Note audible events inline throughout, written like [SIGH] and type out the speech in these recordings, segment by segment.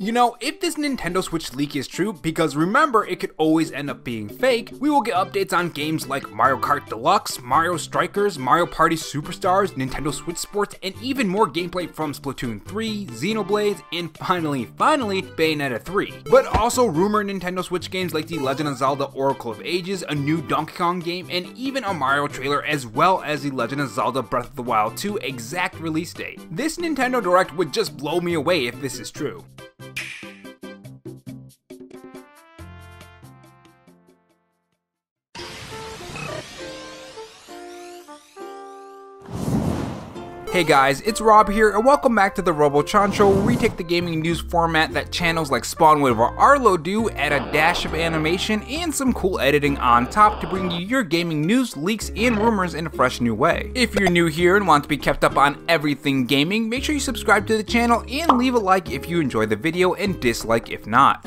You know, if this Nintendo Switch leak is true, because remember, it could always end up being fake, we will get updates on games like Mario Kart Deluxe, Mario Strikers, Mario Party Superstars, Nintendo Switch Sports, and even more gameplay from Splatoon 3, Xenoblade, and finally, finally, Bayonetta 3. But also rumored Nintendo Switch games like The Legend of Zelda Oracle of Ages, a new Donkey Kong game, and even a Mario trailer, as well as The Legend of Zelda Breath of the Wild 2 exact release date. This Nintendo Direct would just blow me away if this is true. Hey guys, it's Rob here, and welcome back to the RoboTron Show, where we take the gaming news format that channels like Spawnwave or Arlo do, add a dash of animation and some cool editing on top to bring you your gaming news, leaks, and rumors in a fresh new way. If you're new here and want to be kept up on everything gaming, make sure you subscribe to the channel and leave a like if you enjoy the video and dislike if not.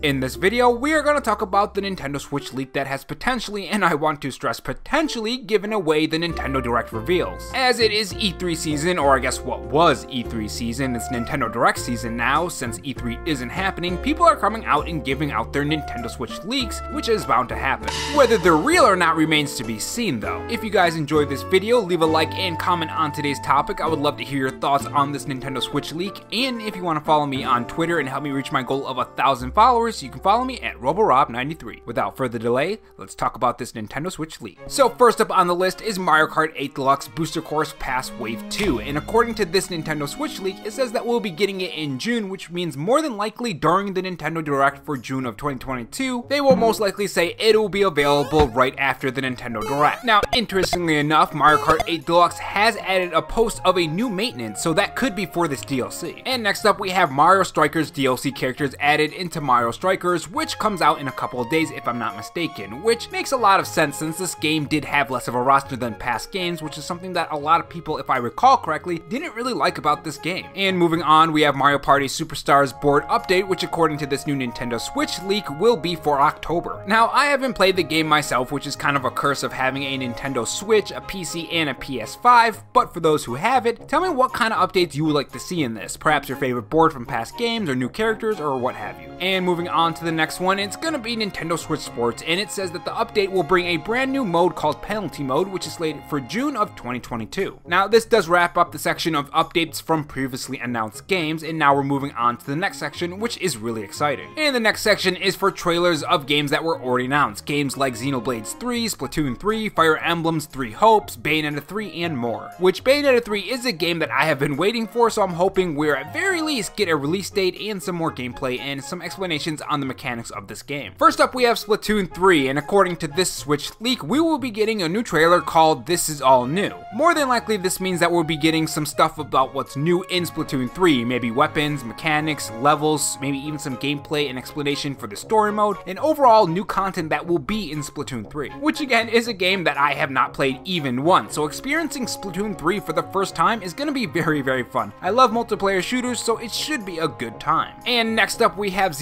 In this video, we are going to talk about the Nintendo Switch leak that has potentially, and I want to stress potentially, given away the Nintendo Direct reveals. As it is E3 season, or I guess what was E3 season, it's Nintendo Direct season now, since E3 isn't happening, people are coming out and giving out their Nintendo Switch leaks, which is bound to happen. Whether they're real or not remains to be seen though. If you guys enjoyed this video, leave a like and comment on today's topic, I would love to hear your thoughts on this Nintendo Switch leak, and if you want to follow me on Twitter and help me reach my goal of a thousand followers, followers, you can follow me at Roborob93. Without further delay, let's talk about this Nintendo Switch leak. So first up on the list is Mario Kart 8 Deluxe Booster Course Pass Wave 2, and according to this Nintendo Switch leak, it says that we'll be getting it in June, which means more than likely during the Nintendo Direct for June of 2022, they will most likely say it will be available right after the Nintendo Direct. Now, interestingly enough, Mario Kart 8 Deluxe has added a post of a new maintenance, so that could be for this DLC. And next up, we have Mario Strikers DLC characters added into Mario Strikers which comes out in a couple of days if I'm not mistaken, which makes a lot of sense since this game did have less of a roster than past games, which is something that a lot of people, if I recall correctly, didn't really like about this game. And moving on, we have Mario Party Superstars board update, which according to this new Nintendo Switch leak will be for October. Now, I haven't played the game myself, which is kind of a curse of having a Nintendo Switch, a PC, and a PS5, but for those who have it, tell me what kind of updates you would like to see in this, perhaps your favorite board from past games, or new characters, or what have you. And moving on to the next one, it's gonna be Nintendo Switch Sports, and it says that the update will bring a brand new mode called Penalty Mode, which is slated for June of 2022. Now, this does wrap up the section of updates from previously announced games, and now we're moving on to the next section, which is really exciting. And the next section is for trailers of games that were already announced, games like Xenoblades 3, Splatoon 3, Fire Emblems 3 Hopes, Bayonetta 3, and more. Which Bayonetta 3 is a game that I have been waiting for, so I'm hoping we're at very least get a release date and some more gameplay and some explanations on the mechanics of this game. First up, we have Splatoon 3, and according to this Switch leak, we will be getting a new trailer called This Is All New. More than likely, this means that we'll be getting some stuff about what's new in Splatoon 3, maybe weapons, mechanics, levels, maybe even some gameplay and explanation for the story mode, and overall new content that will be in Splatoon 3. Which again is a game that I have not played even once, so experiencing Splatoon 3 for the first time is gonna be [LAUGHS] very, very fun. I love multiplayer shooters, so it should be a good time. And next up, we have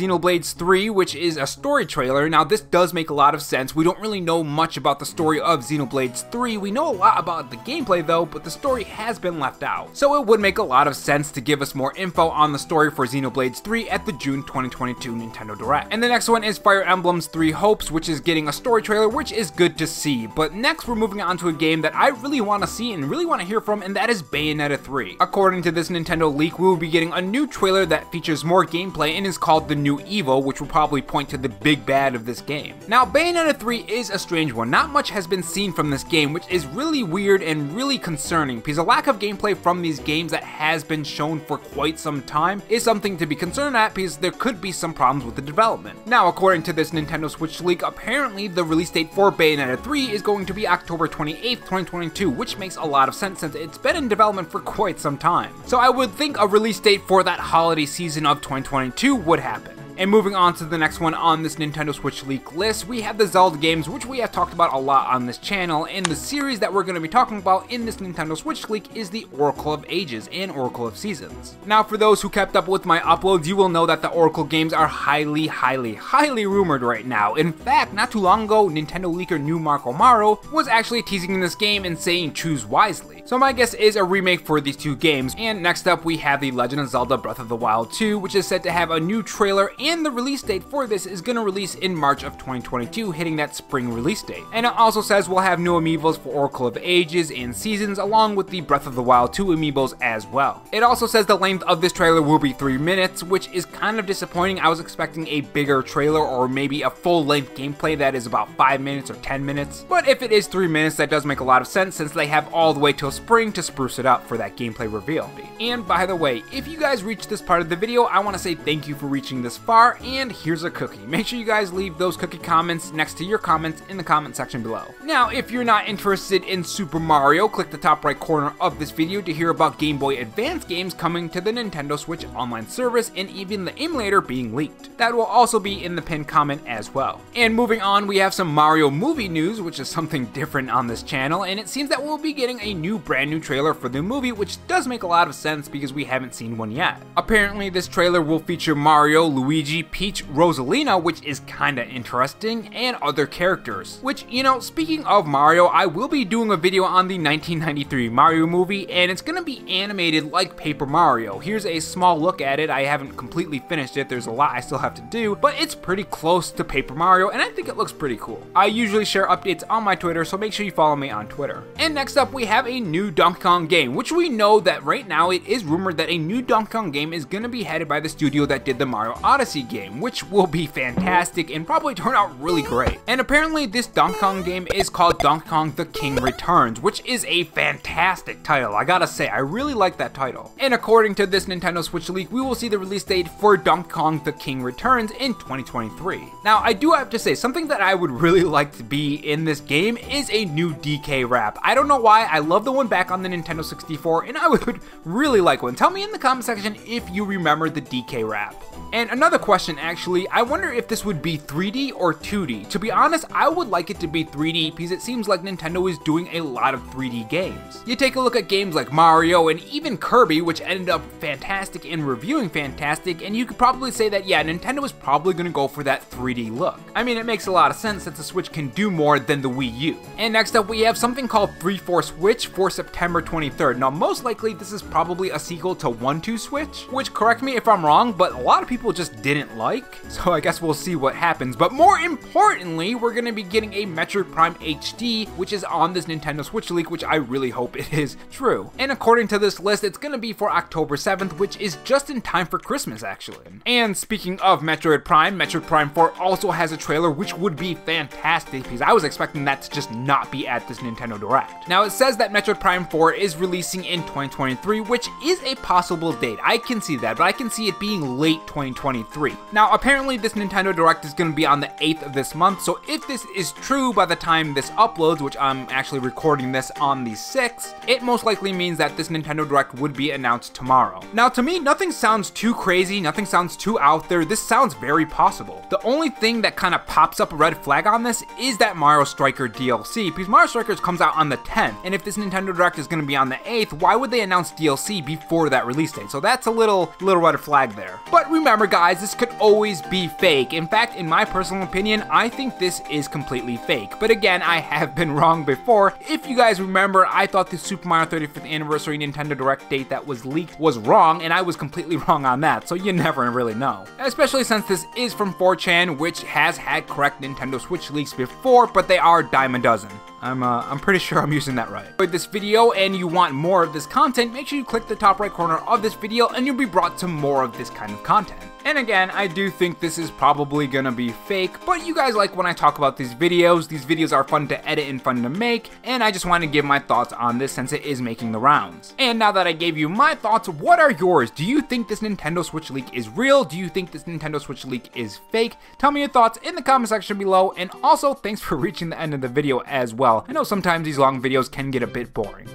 Xenoblades 3, which is a story trailer. Now, this does make a lot of sense. We don't really know much about the story of Xenoblades 3. We know a lot about the gameplay, though, but the story has been left out. So it would make a lot of sense to give us more info on the story for Xenoblades 3 at the June 2022 Nintendo Direct. And the next one is Fire Emblems 3 Hopes, which is getting a story trailer, which is good to see. But next, we're moving on to a game that I really want to see and really want to hear from, and that is Bayonetta 3. According to this Nintendo leak, we will be getting a new trailer that features more gameplay and is called The New Which will probably point to the big bad of this game. Now, Bayonetta 3 is a strange one. Not much has been seen from this game, which is really weird and really concerning, because a lack of gameplay from these games that has been shown for quite some time is something to be concerned at, because there could be some problems with the development. Now, according to this Nintendo Switch leak, apparently the release date for Bayonetta 3 is going to be October 28th, 2022, which makes a lot of sense since it's been in development for quite some time. So I would think a release date for that holiday season of 2022 would happen. And moving on to the next one on this Nintendo Switch leak list, we have the Zelda games, which we have talked about a lot on this channel, and the series that we're going to be talking about in this Nintendo Switch leak is the Oracle of Ages and Oracle of Seasons. Now, for those who kept up with my uploads, you will know that the Oracle games are highly, highly, highly rumored right now. In fact, not too long ago, Nintendo leaker New Marco Maro was actually teasing this game and saying choose wisely. So my guess is a remake for these two games. And next up we have The Legend of Zelda Breath of the Wild 2, which is set to have a new trailer and the release date for this is going to release in March of 2022, hitting that spring release date. And it also says we'll have new amiibos for Oracle of Ages and Seasons along with the Breath of the Wild 2 amiibos as well. It also says the length of this trailer will be 3 minutes, which is kind of disappointing. I was expecting a bigger trailer or maybe a full length gameplay that is about 5 minutes or 10 minutes. But if it is 3 minutes, that does make a lot of sense since they have all the way till spring to spruce it up for that gameplay reveal. And by the way, if you guys reached this part of the video, I want to say thank you for reaching this far, and here's a cookie. Make sure you guys leave those cookie comments next to your comments in the comment section below. Now, if you're not interested in Super Mario, click the top right corner of this video to hear about Game Boy Advance games coming to the Nintendo Switch online service and even the emulator being leaked. That will also be in the pinned comment as well. And moving on, we have some Mario movie news, which is something different on this channel, and it seems that we'll be getting a new brand new trailer for the movie, which does make a lot of sense because we haven't seen one yet. Apparently, this trailer will feature Mario, Luigi, Peach, Rosalina, which is kinda interesting, and other characters. Which, you know, speaking of Mario, I will be doing a video on the 1993 Mario movie, and it's gonna be animated like Paper Mario. Here's a small look at it. I haven't completely finished it, there's a lot I still have to do, but it's pretty close to Paper Mario, and I think it looks pretty cool. I usually share updates on my Twitter, so make sure you follow me on Twitter. And next up, we have a new Donkey Kong game, which we know that right now it is rumored that a new Donkey Kong game is gonna be headed by the studio that did the Mario Odyssey game, which will be fantastic and probably turn out really great. And apparently this Donkey Kong game is called Donkey Kong The King Returns, which is a fantastic title. I gotta say, I really like that title. And according to this Nintendo Switch leak, we will see the release date for Donkey Kong The King Returns in 2023. Now, I do have to say, something that I would really [LAUGHS] like to be in this game is a new DK rap. I don't know why, I love the one back on the Nintendo 64, and I [LAUGHS] would really like one. Tell me in the comment section if you remember the DK rap. And another question actually, I wonder if this would be 3D or 2D. To be honest, I would like it to be 3D because it seems like Nintendo is doing a lot of 3D games. You take a look at games like Mario and even Kirby, which ended up fantastic and reviewing fantastic, and you could probably say that yeah, Nintendo is probably gonna go for that 3D look. I mean, it makes a lot of sense since the Switch can do more than the Wii U. And next up, we have something called 3-4 Switch for September 23rd. Now, most likely this is probably a sequel to 1-2 Switch, which correct me if I'm wrong, but a lot of people just didn't like, so I guess we'll see what happens. But more importantly, we're gonna be getting a Metroid Prime HD, which is on this Nintendo Switch leak, which I really hope it is true. And according to this list, it's gonna be for October 7th, which is just in time for Christmas, actually. And speaking of Metroid Prime, Metroid Prime 4 also has a trailer, which would be fantastic because I was expecting that to just not be at this Nintendo Direct. Now, it says that Metroid Prime 4 is releasing in 2023, which is a possible date. I can see that, but I can see it being late 2023. Now, apparently, this Nintendo Direct is going to be on the 8th of this month, so if this is true by the time this uploads, which I'm actually recording this on the 6th, it most likely means that this Nintendo Direct would be announced tomorrow. Now, to me, nothing sounds too crazy, nothing sounds too out there. This sounds very possible. The only thing that kind of pops up a red flag on this is that Mario Striker DLC, because Mario Strikers comes out on the 10th, and if this Nintendo Direct is going to be on the 8th, why would they announce DLC before that release date? So that's a little, little red flag there. But remember, guys, this could always be fake. In fact, in my personal opinion, I think this is completely fake. But again, I [LAUGHS] have been wrong before. If you guys remember, I thought the Super Mario 35th Anniversary Nintendo Direct date that was leaked was wrong, and I was completely [LAUGHS] wrong on that, so you never really know. Especially since this is from 4chan, which has had correct Nintendo Switch leaks before, but they are dime a dozen. I'm, uh, I'm pretty sure I'm using that right. With this video and you want more of this content, make sure you click the top right corner of this video and you'll be brought to more of this kind of content. And again, I do think this is probably gonna be fake, but you guys like when I talk about these videos. These videos are fun to edit and fun to make, and I just want to give my thoughts on this since it is making the rounds. And now that I gave you my thoughts, what are yours? Do you think this Nintendo Switch leak is real? Do you think this Nintendo Switch leak is fake? Tell me your thoughts in the comment section below, and also thanks for [LAUGHS] reaching the end of the video as well. I know sometimes these long videos can get a bit boring.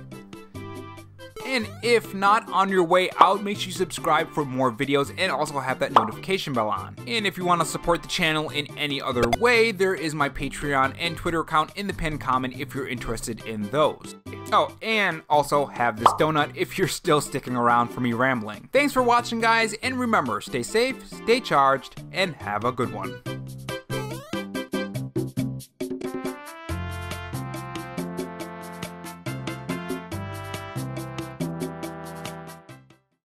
And if not on your way out, make sure you subscribe for more videos and also have that notification bell on. And if you want to support the channel in any other way, there is my Patreon and Twitter account in the pinned comment if you're interested in those. Oh, and also have this donut if you're still sticking around for me rambling. Thanks for watching guys, and remember, stay safe, stay charged, and have a good one.